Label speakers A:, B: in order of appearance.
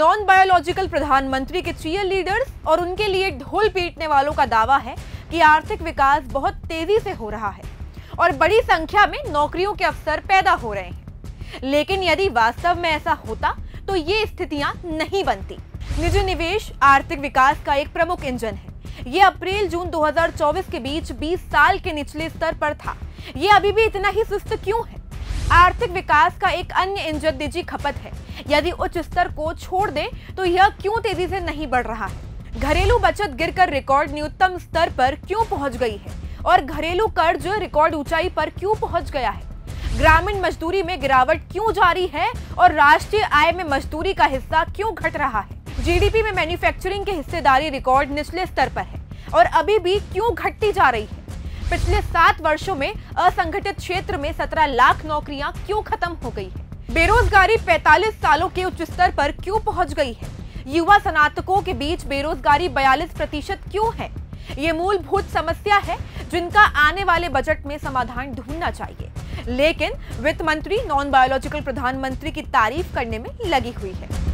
A: Non biological प्रधानमंत्री के cheer leaders और उनके लिए ढोल पीटने वालों का दावा है कि आर्थिक विकास बहुत तेज़ी से हो रहा है और बड़ी संख्या में नौकरियों के अवसर पैदा हो रहे हैं। लेकिन यदि वास्तव में ऐसा होता तो ये स्थितियाँ नहीं बनती। निजी निवेश आर्थिक विकास का एक प्रमुख इंजन है। ये अप्रैल जून 2024 के बीच 20 साल के निचले स्तर पर था। ये अभी भी इतना ही सुस्त क्यों है? आर्थिक विकास का एक अन्य इंजन निजी खपत है। यदि उच्च स्तर को छोड़ दे तो यह क्यों तेज़ी से नहीं बढ़ रहा? है घरेलू बचत गिरकर रिकॉर्ड न्यूनतम स्तर पर क्यों पहुँच गई है? और घरेलू कर्ज रिकॉर्ड ऊंचाई पर क्यों पहुँच गया है? ग्रामीण मजदूरी में गिरावट क्यों जारी है? और राष्ट्रीय आय में मजदूरी का हिस्सा क्यों घट रहा है? जीडीपी में मैन्युफैक्चरिंग की हिस्सेदारी रिकॉर्ड निचले स्तर पर है। और अभी भी क्यों घटती जा रही है? पिछले सात वर्षों में असंगठित क्षेत्र में 17 लाख नौकरियाँ क्यों खत्म हो गई है? बेरोजगारी 45 सालों के उच्च स्तर पर क्यों पहुँच गई है? युवा स्नातकों के बीच बेरोजगारी 42 प्रतिशत क्यों है? ये मूलभूत समस्या है जिनका आने वाले बजट में समाधान ढूंढना चाहिए। लेकिन वित्त मंत्री नॉन बायोलॉजिकल प्रधानमंत्री की तारीफ़ करने में लगी हुई है।